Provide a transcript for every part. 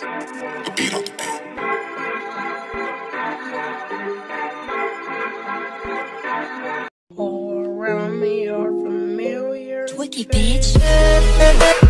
The beat on the beat. All around me are familiar. Wiki bitch.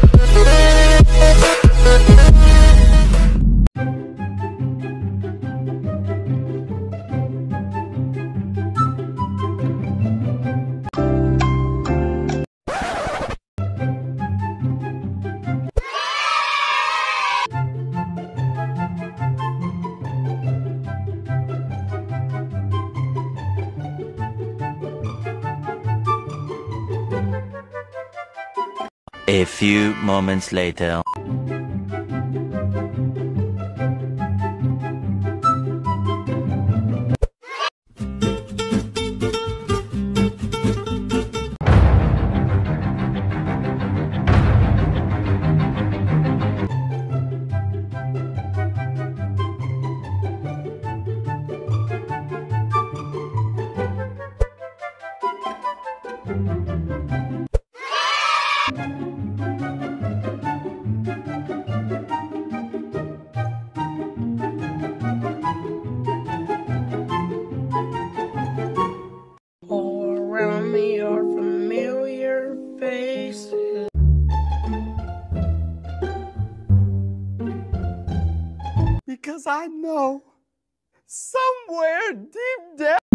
A few moments later. Because I know somewhere deep down.